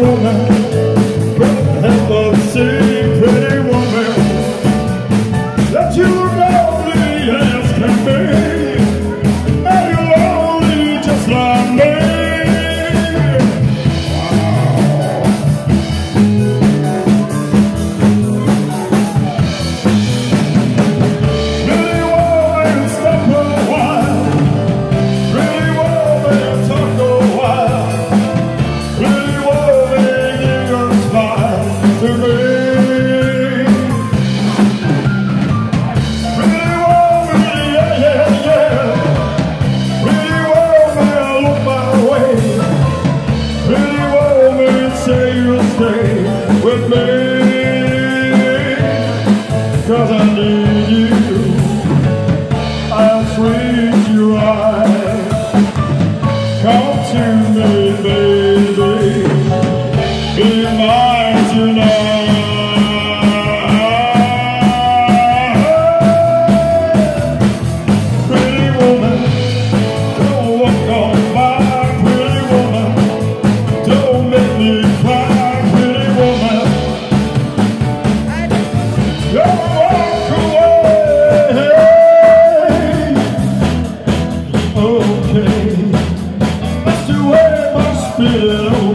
woman with me Cause I need. Don't